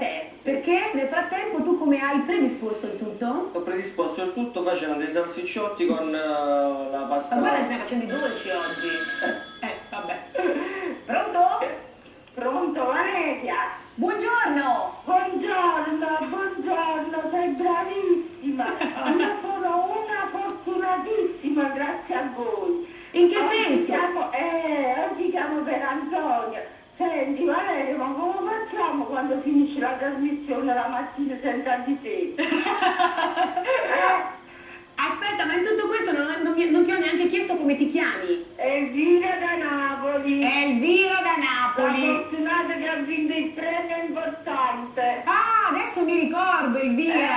te, perché nel frattempo tu come hai predisposto il tutto? Ho predisposto il tutto facendo dei salsicciotti con uh, la pasta. Ma guarda che stai facendo i dolci oggi. Eh, eh vabbè. Pronto? Pronto, Valeria? Buongiorno! Buongiorno, buongiorno, sei bravissima. Io sono una fortunatissima grazie a voi. In che oggi senso? Chiamo, eh, oggi chiamo per Antonio. Senti Valeria, ma come facciamo quando finisce la trasmissione la mattina senza di te? eh, Aspetta, ma in tutto questo non, non non ti ho neanche chiesto come ti chiami. Elvira da Napoli. Elvira da La Napoli. fortunata che ha vinto il premio importante. Ah, adesso mi ricordo, Elvira.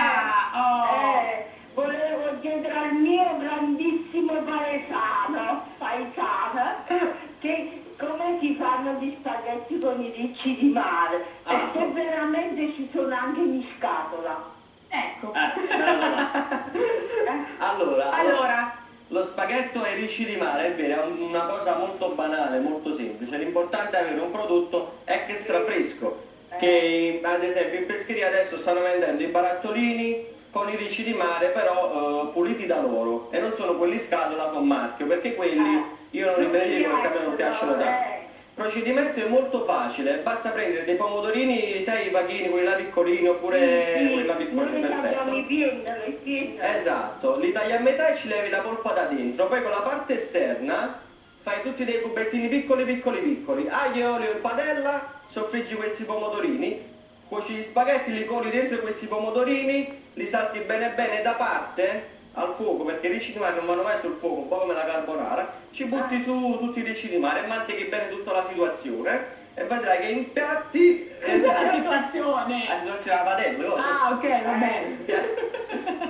Spaghetti con i ricci di mare Ah. e se veramente ci sono anche in scatola. Ecco. Eh, no, no, no. Allora, Allora, lo spaghetto ai ricci di mare, è vero, è un- una cosa molto banale, molto semplice. L'importante è avere un prodotto extra fresco, che ad esempio in pescheria adesso stanno vendendo i barattolini con i ricci di mare, però eh, puliti da loro, e non sono quelli scatola con marchio, perché quelli io non li prendili perché a me non piacciono tanto. Procedimento è molto facile, basta prendere dei pomodorini, sai i pachini, quelli là piccolini oppure sì, quelli là piccolini, noi i perfetto. i piennoli. Esatto, li tagli a metà e ci levi la polpa da dentro, poi con la parte esterna fai tutti dei cubettini piccoli piccoli piccoli, aglio e olio in padella, soffriggi questi pomodorini, cuoci gli spaghetti, li coli dentro questi pomodorini, li salti bene bene da parte al fuoco perché i ricci di mare non vanno mai sul fuoco, un po' come la carbonara, ci butti su tutti i ricci di mare e mantichi bene tutta la situazione e vedrai che in piatti... cos'è la situazione? La situazione della padella? Ah, ok, va bene.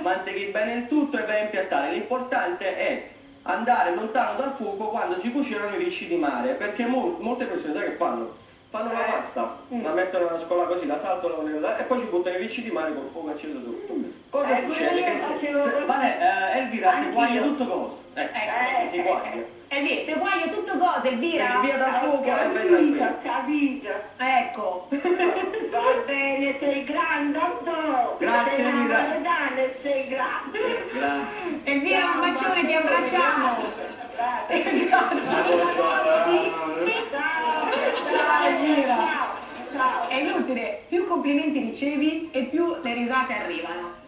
manteghi bene il tutto e vai a impiattare. L'importante è andare lontano dal fuoco quando si cucinano i ricci di mare, perché mol- molte persone sai che fanno? Fanno la pasta, la mettono nella scola così, la saltano e poi ci buttano i ricci di mare col fuoco acceso sotto. Cosa Eh, succede? Che se, se, vale, eh, Elvira, si Anch'io. guaglia tutto cosa? Ecco, Ecco, si, si guaglia. Elvira, se vuoi tutto cose, Elvira. Via dal fuoco e vai ho capito. Ecco. Va bene, sei grande, Antonio. Grazie, sei Elvira. sei grande. Grazie. Elvira, un bacione, ti abbracciamo. Grazie. Ciao, Elvira. Ciao. Ciao. È inutile, più complimenti ricevi e più le risate arrivano.